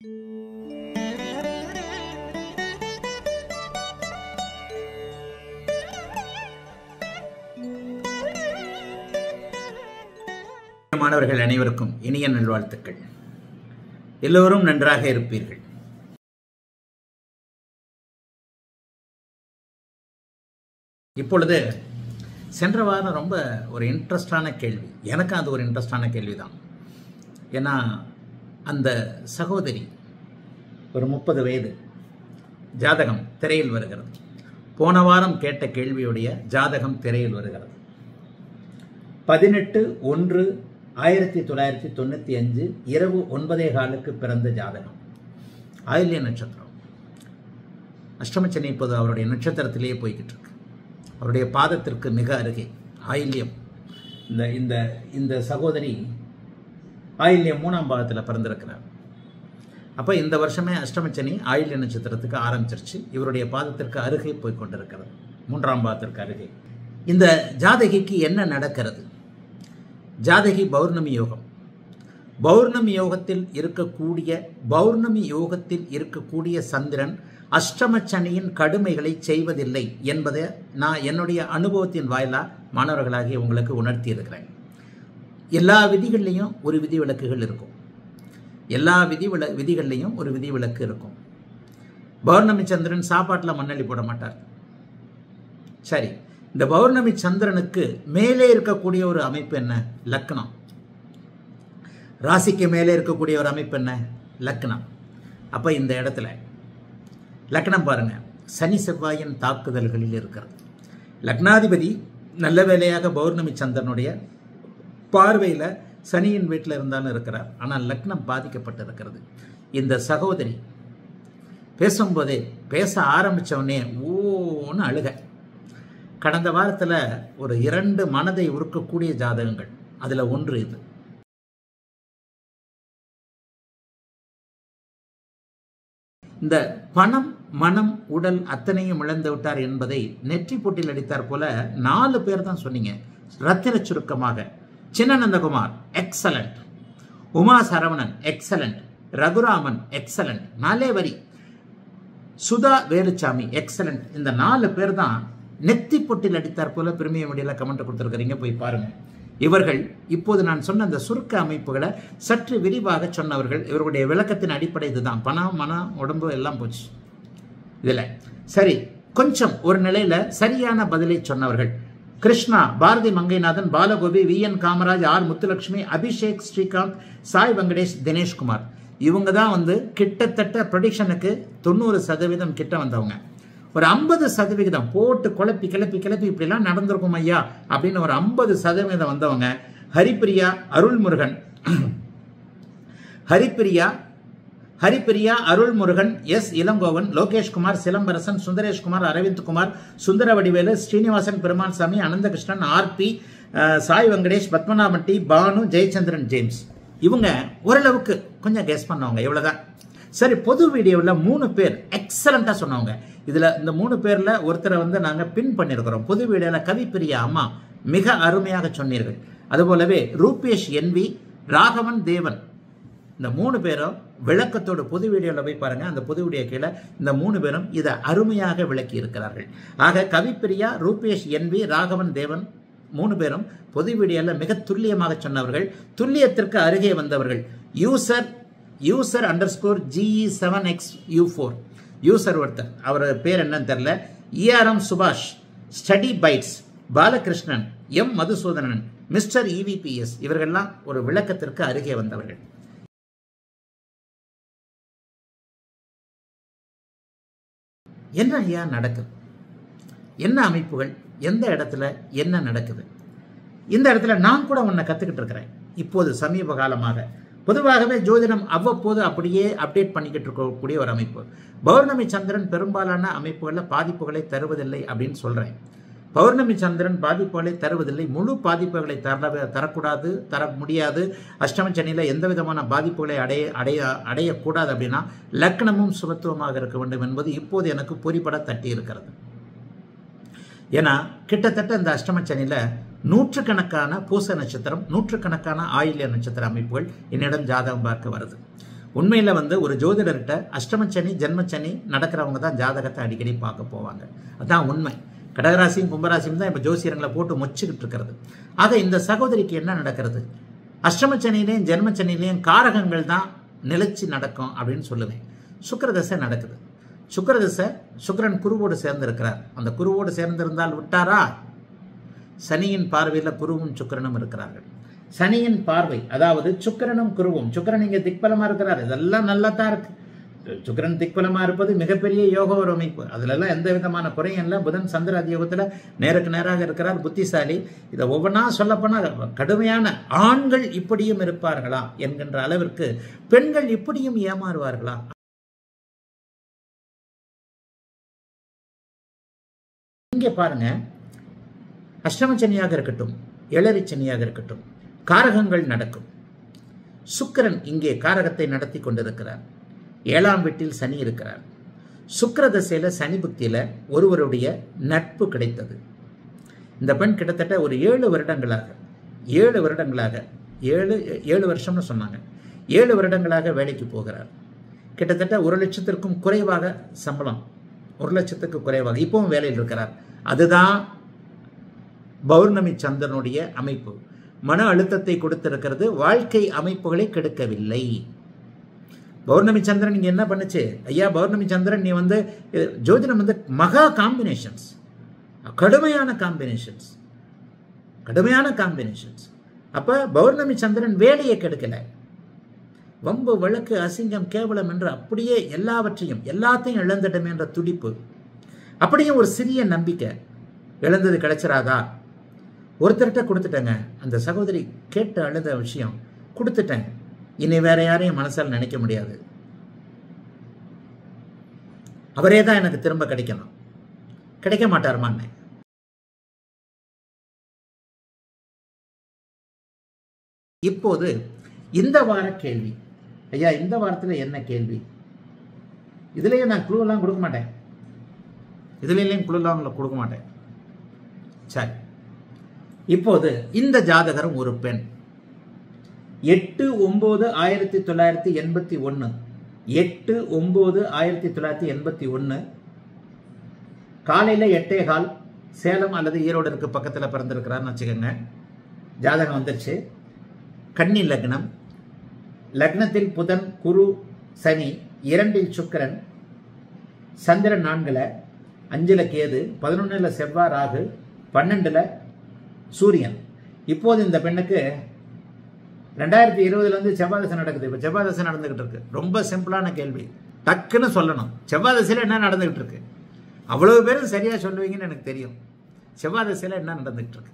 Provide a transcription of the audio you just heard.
மாணவர்கள் அனைவருக்கும் இனிய நல்வாழ்த்துக்கள். எல்லோரும் நன்றாக இருப்பீர்கள். இப்பொழுது சென்ற வாரம் ரொம்ப ஒரு இன்ட்ரெஸ்டான கேள்வி. எனக்கு அது ஒரு இன்ட்ரெஸ்டான கேள்வி தான் ஏன்னா அந்த சகோதரி ஒரு முப்பது வயது ஜாதகம் திரையில் வருகிறது. போன வாரம் கேட்ட கேள்வியுடைய ஜாதகம் திரையில் வருகிறது. பதினெட்டு ஒன்று ஆயிரத்தி தொள்ளாயிரத்தி தொண்ணூற்றி அஞ்சு இரவு ஒன்பதே காலுக்கு பிறந்த ஜாதகம். ஆயில்ய நட்சத்திரம். அஷ்டமச்சனை இப்போது அவருடைய நட்சத்திரத்திலேயே போய்கிட்டு இருக்கு. அவருடைய பாதத்திற்கு மிக அருகே ஆயில்யம். இந்த இந்த இந்த சகோதரி ஆயில்யம் மூணாம் பாகத்தில் பிறந்திருக்கிறார். அப்போ இந்த வருஷமே அஷ்டமச்சனி ஆயில்ய நட்சத்திரத்துக்கு ஆரம்பிச்சிருச்சு. இவருடைய பாதத்திற்கு அருகே போய் கொண்டிருக்கிறது. மூன்றாம் பாதத்திற்கு அருகே. இந்த ஜாதகிக்கு என்ன நடக்கிறது? ஜாதகி பௌர்ணமி யோகம். பௌர்ணமி யோகத்தில் இருக்கக்கூடிய பௌர்ணமி யோகத்தில் இருக்கக்கூடிய சந்திரன் அஷ்டம சனியின் கடுமைகளை செய்வதில்லை என்பதை நான் என்னுடைய அனுபவத்தின் வாயிலா மாணவர்களாகிய உங்களுக்கு உணர்த்தி இருக்கிறேன் எல்லா விதிகள்லையும் ஒரு விதி விலக்குகள் இருக்கும். எல்லா விதி வில விதிகள்லையும் ஒரு விதி விலக்கு இருக்கும். பௌர்ணமி சந்திரன் சாப்பாட்டில் மண்ணள்ளி போட மாட்டார். சரி இந்த பௌர்ணமி சந்திரனுக்கு மேலே இருக்கக்கூடிய ஒரு அமைப்பு என்ன? லக்னம். ராசிக்கு மேலே இருக்கக்கூடிய ஒரு அமைப்பு என்ன? லக்னம். அப்போ இந்த இடத்துல லக்னம் பாருங்க. சனி செவ்வாயின் தாக்குதல்களில் இருக்கிறது. லக்னாதிபதி நல்ல வேலையாக பௌர்ணமி சந்திரனுடைய பார்வையில் சனியின் வீட்டில் இருந்தாலும் இருக்கிறார். ஆனால் லக்னம் பாதிக்கப்பட்டிருக்கிறது. இந்த சகோதரி பேசும்போதே பேச ஆரம்பித்தவொடனே ஓன்னு அழுக. கடந்த வாரத்தில் ஒரு இரண்டு மனதை உருக்கக்கூடிய ஜாதகங்கள். அதில் ஒன்று இது. இந்த பணம் மனம் உடல் அத்தனையும் இழந்து விட்டார் என்பதை நெற்றி போட்டியில் அடித்தார் போல நாலு பேர் தான் சொன்னீங்க. ரத்தின சுருக்கமாக. Chinnanandakumar excellent Uma Saravanan excellent Raghuraman excellent நாலே வரி சுதா வேலுச்சாமி எக்ஸலண்ட் இந்த நாலு பேர் தான் நெத்தி பொட்டில் அடித்தார் போல பெருமைய முடியல கமெண்ட் கொடுத்துருக்கிறீங்க. போய் பாருங்கள் இவர்கள் இப்போது நான் சொன்ன அந்த சுருக்க அமைப்புகளை சற்று விரிவாக சொன்னவர்கள். இவர்களுடைய விளக்கத்தின் அடிப்படை இதுதான். பணம் மனம் உடம்பு எல்லாம் போச்சு. இதில். சரி கொஞ்சம் ஒரு நிலையில் சரியான பதிலை சொன்னவர்கள். Krishna Bharathi Mangainathan Balagopi V. N. Kamaraj R. Muthulakshmi Abhishek Srikanth Sai Venkatesh Dineshkumar இவங்க தான் வந்து கிட்டத்தட்ட ப்ரொடிக்ஷனுக்கு தொண்ணூறு சதவீதம் கிட்ட வந்தவங்க. ஒரு ஐம்பது சதவிகிதம் போட்டு குழப்பி கிளப்பி கிளப்பி இப்படிலாம் நடந்திருக்கும் ஐயா அப்படின்னு ஒரு ஐம்பது சதவீதம் வந்தவங்க. Haripriya Arulmurugan. Haripriya Haripriya Arulmurugan S. Ilangovan Lokeshkumar Silambarasan Sundareshkumar Aravindkumar Sundara Vadivelu Srinivasan Perumal Sami Ananthakrishnan RP Sai Venkatesh Padmanabhan T Bhanu Jayachandran James. இவங்க ஓரளவுக்கு கொஞ்சம் கெஸ் பண்ணவங்க இவ்வளோதான் சரி பொது வீடியோவில் மூணு பேர் எக்ஸலண்ட்டாக சொன்னவங்க. இதில் இந்த மூணு பேரில் ஒருத்தரை வந்து நாங்கள் பின் பண்ணியிருக்கிறோம் பொது வீடியோவில் கவிப்பிரியா அம்மா மிக அருமையாக சொன்னீர்கள். அதுபோலவே ரூபேஷ் என்வி ராகவன் தேவன் இந்த மூணு பேரும் விளக்கத்தோடு பொது வீடியோவில் போய் பாருங்கள் அந்த பொது வீடியோ கீழே இந்த மூணு பேரும் இதை அருமையாக விளக்கி இருக்கிறார்கள். ஆக கவிப்பிரியா ரூபேஷ் என்வி ராகவன் தேவன் மூணு பேரும் பொது வீடியோவில் மிக துல்லியமாக சொன்னவர்கள். துல்லியத்திற்கு அருகே வந்தவர்கள். User user underscore GE seven X U four user ஒருத்தர். அவர் பேர் என்னன்னு தெரில ERM Subash study bytes Balakrishnan M Madhusudhanan mister EVPS இவர்கள்லாம் ஒரு விளக்கத்திற்கு அருகே வந்தவர்கள். என்ன ஐயா நடக்குது? என்ன அமைப்புகள்? எந்த இடத்துல என்ன நடக்குது? இந்த இடத்துல நான் கூட உன்னை கற்றுக்கிட்டு இருக்கிறேன். இப்போது சமீப காலமாக. பொதுவாகவே ஜோதிடம் அவ்வப்போது அப்படியே அப்டேட் பண்ணிக்கிட்டு இருக்கக்கூடிய ஒரு அமைப்பு. பௌர்ணமி சந்திரன் பெரும்பாலான அமைப்புகளில் பாதிப்புகளை தருவதில்லை அப்படின்னு சொல்கிறேன் பௌர்ணமி சந்திரன் பாதிப்புகளை தருவதில்லை. முழு பாதிப்புகளை தர தரக்கூடாது தர முடியாது. அஷ்டம சனியில் எந்த விதமான பாதிப்புகளை அடைய அடைய அடையக்கூடாது அப்படின்னா லக்னமும் சுபத்துவமாக இருக்க வேண்டும் என்பது இப்போது எனக்கு பொறிப்பட தட்டி இருக்கிறது ஏன்னா கிட்டத்தட்ட இந்த அஷ்டம சனியில் நூற்றுக்கணக்கான பூச நட்சத்திரம் நூற்றுக்கணக்கான ஆயில்ய நட்சத்திர அமைப்புகள் என்னிடம் ஜாதகம் பார்க்க வருது. உண்மையில் வந்து ஒரு ஜோதிடர்கிட்ட அஷ்டமச்சனி ஜென்மச்சனி நடக்கிறவங்க தான் ஜாதகத்தை அடிக்கடி பார்க்க போவாங்க. அதுதான் உண்மை. கடகராசியும் கும்பராசியும் தான் இப்போ ஜோசியரங்களை போட்டு மொச்சுக்கிட்டு இருக்கிறது. ஆக இந்த சகோதரிக்கு என்ன நடக்கிறது? அஷ்டமச்சனிலையும் ஜென்மச்சனிலையும் காரகங்கள் தான் நிலைச்சு நடக்கும் அப்படின்னு சொல்லுவேன். சுக்கரதசை நடக்குது. சுக்கரதசை சுக்கரன் குருவோடு சேர்ந்திருக்கிறார். அந்த குருவோடு சேர்ந்திருந்தால் விட்டாரா? சனியின் பார்வையில் குருவும் சுக்கரனும் இருக்கிறார்கள். சனியின் பார்வை அதாவது சுக்கரனும் குருவும். சுக்கரன் இங்கே திக்பலமாக இருக்கிறார். இதெல்லாம் நல்லா தான் இருக்குது சுக்கரன் திக்பலமா இருப்பது மிகப்பெரிய யோக ஒரு அமைப்பு. அதுல எல்லாம் எந்த விதமான குறையும் இல்லை. புதன் சந்திர அதியோகத்தில் நேருக்கு நேராக இருக்கிறார். புத்திசாலி. இதை ஒவ்வொன்றா சொல்லப்போனால் கடுமையான ஆண்கள் இப்படியும் இருப்பார்களா என்கின்ற அளவிற்கு பெண்கள் இப்படியும் ஏமாறுவார்களா? இங்கே பாருங்க. அஷ்டமச்சனியாக இருக்கட்டும் எழறிச்சனியாக இருக்கட்டும் காரகங்கள் நடக்கும். சுக்கிரன் இங்கே காரகத்தை நடத்தி கொண்டிருக்கிறார். ஏழாம் வீட்டில் சனி இருக்கிறார். சுக்கர தசையில் சனி புக்தியில் ஒருவருடைய நட்பு கிடைத்தது. இந்த பெண் கிட்டத்தட்ட ஒரு ஏழு வருடங்களாக ஏழு வருடங்களாக ஏழு ஏழு வருஷம்னு சொன்னாங்க. ஏழு வருடங்களாக வேலைக்கு போகிறார். கிட்டத்தட்ட ஒரு லட்சத்திற்கும் குறைவாக சம்பளம். ஒரு லட்சத்துக்கு குறைவாக. இப்பவும் வேலையில் இருக்கிறார். அதுதான் பௌர்ணமி சந்திரனுடைய அமைப்பு. மன அழுத்தத்தை கொடுத்திருக்கிறது வாழ்க்கை அமைப்புகளை கெடுக்கவில்லை. பௌர்ணமி சந்திரன் நீங்க என்ன பண்ணுச்சு? ஐயா பௌர்ணமி சந்திரன் நீ வந்து ஜோதிடம் வந்து மகா காம்பினேஷன்ஸ் கடுமையான காம்பினேஷன்ஸ் கடுமையான காம்பினேஷன்ஸ் அப்போ பௌர்ணமி சந்திரன் வேலையை கெடுக்கலை. வம்பு வழக்கு அசிங்கம் கேவலம் என்று அப்படியே எல்லாவற்றையும் எல்லாத்தையும் இழந்துட்டோம் என்ற துடிப்பு. அப்படியே ஒரு சிறிய நம்பிக்கை. இழந்தது கிடைச்சிடாதா ஒருத்தர்கிட்ட கொடுத்துட்டேங்க. அந்த சகோதரி கேட்டு அழுத விஷயம் கொடுத்துட்டேன். இனி வேற யாரையும் மனசால் நினைக்க முடியாது. அவரே தான் எனக்கு திரும்ப கிடைக்கணும். கிடைக்க மாட்டாருமான்னு இப்போது இந்த வார கேள்வி. ஐயா இந்த வாரத்தில் என்ன கேள்வி? இதுலேயே நான் குழுவெல்லாம் கொடுக்க மாட்டேன். இதுலயும் குழுலாம் உங்களை உங்களுக்கு கொடுக்க மாட்டேன். சரி. இப்போது இந்த ஜாதகரும் ஒரு பெண். எட்டு ஒம்பது ஆயிரத்தி தொள்ளாயிரத்தி எண்பத்தி ஒன்று எட்டு ஒம்பது ஆயிரத்தி தொள்ளாயிரத்தி எண்பத்தி ஒன்று காலையில் எட்டே கால் சேலம் அல்லது ஈரோடுக்கு பக்கத்தில் பிறந்திருக்கிறான்னு வச்சுக்கோங்க. ஜாதகம் வந்துருச்சு. கன்னி லக்னம். லக்னத்தில் புதன் குரு சனி இரண்டில் சுக்கிரன் சந்திரன் நான்கில் அஞ்சில் கேது பதினொன்றில் செவ்வாய் ராகு பன்னெண்டில் சூரியன். இப்போது இந்த பெண்ணுக்கு ரெண்டாயிரத்தி இருபதுல செவ்வாதசை நடக்குது. இப்போ செவ்வாதசை நடந்துகிட்டு இருக்கு. ரொம்ப சிம்பிளான கேள்வி. டக்குன்னு சொல்லணும். செவ்வாதசையில் என்ன நடந்துகிட்டு இருக்கு? அவ்வளவு பேரும் சரியாக சொல்லுவீங்கன்னு எனக்கு தெரியும். செவ்வாதசையில் என்ன நடந்துகிட்டு இருக்கு?